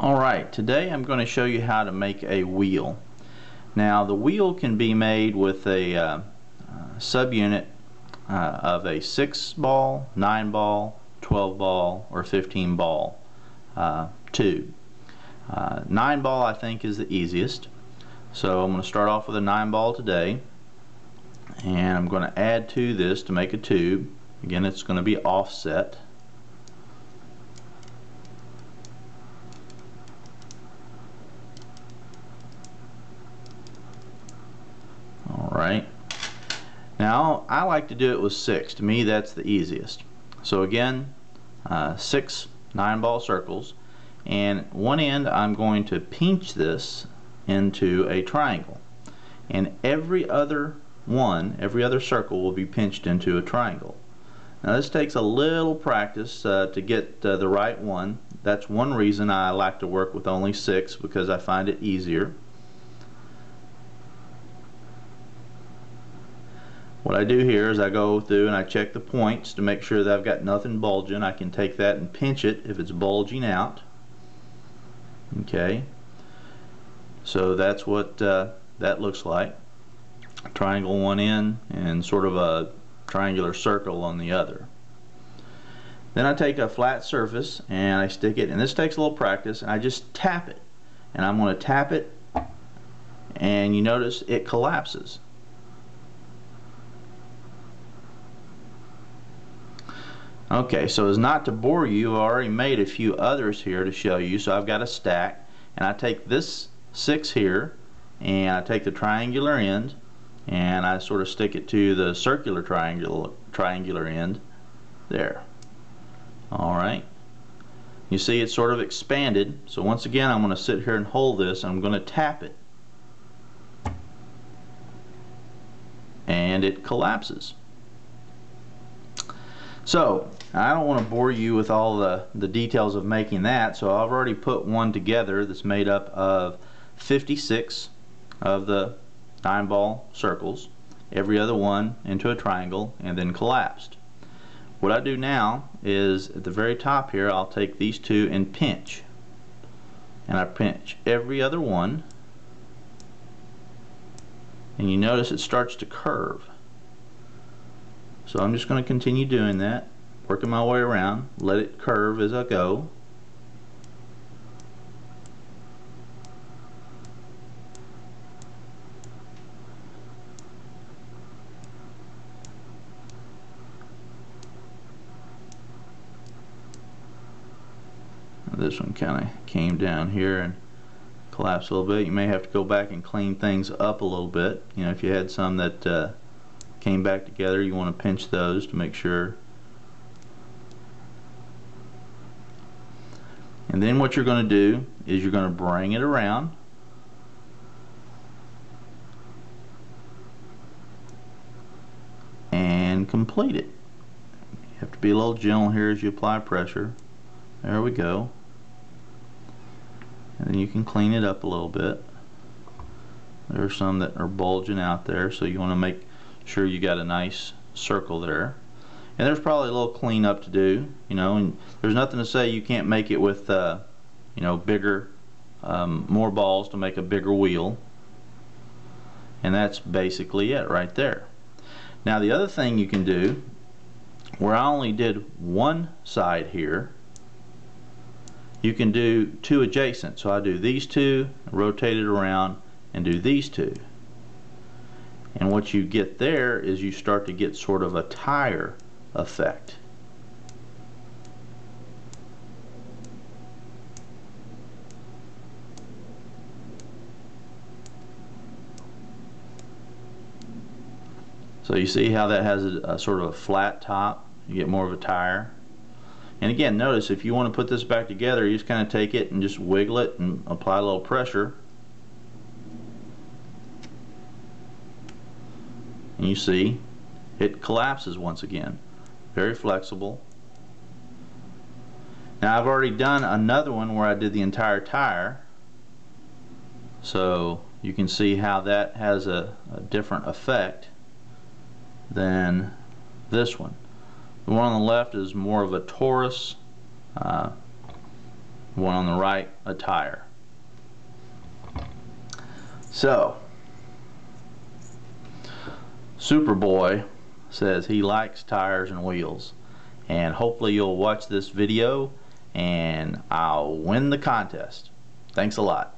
Alright, today I'm going to show you how to make a wheel. Now the wheel can be made with a uh, uh, subunit uh, of a 6 ball, 9 ball, 12 ball, or 15 ball uh, tube. Uh, 9 ball I think is the easiest. So I'm going to start off with a 9 ball today and I'm going to add to this to make a tube. Again it's going to be offset. Alright. Now I like to do it with six. To me that's the easiest. So again, uh, six nine ball circles and one end I'm going to pinch this into a triangle and every other one, every other circle will be pinched into a triangle. Now this takes a little practice uh, to get uh, the right one. That's one reason I like to work with only six because I find it easier. What I do here is I go through and I check the points to make sure that I've got nothing bulging. I can take that and pinch it if it's bulging out. Okay. So that's what uh, that looks like. Triangle one end and sort of a triangular circle on the other. Then I take a flat surface and I stick it, and this takes a little practice, and I just tap it. And I'm going to tap it, and you notice it collapses. Okay, so as not to bore you, I've already made a few others here to show you. So I've got a stack, and I take this six here, and I take the triangular end, and I sort of stick it to the circular triangular triangular end there. Alright. You see it's sort of expanded. So once again, I'm going to sit here and hold this. I'm going to tap it. And it collapses. So I don't want to bore you with all the, the details of making that so I've already put one together that's made up of 56 of the 9 ball circles every other one into a triangle and then collapsed. What I do now is at the very top here I'll take these two and pinch. And I pinch every other one. And you notice it starts to curve so I'm just going to continue doing that, working my way around, let it curve as I go. This one kind of came down here and collapsed a little bit. You may have to go back and clean things up a little bit. You know, if you had some that uh, came back together you want to pinch those to make sure. And then what you're going to do is you're going to bring it around. And complete it. You have to be a little gentle here as you apply pressure. There we go. And then you can clean it up a little bit. There are some that are bulging out there so you want to make sure you got a nice circle there. And there's probably a little cleanup to do you know and there's nothing to say you can't make it with uh, you know bigger um, more balls to make a bigger wheel. And that's basically it right there. Now the other thing you can do where I only did one side here you can do two adjacent. So I do these two rotate it around and do these two and what you get there is you start to get sort of a tire effect. So you see how that has a, a, sort of a flat top, you get more of a tire. And again, notice if you want to put this back together, you just kind of take it and just wiggle it and apply a little pressure and you see it collapses once again. Very flexible. Now I've already done another one where I did the entire tire. So you can see how that has a, a different effect than this one. The one on the left is more of a torus uh, one on the right a tire. So, Superboy says he likes tires and wheels and hopefully you'll watch this video and I'll win the contest. Thanks a lot.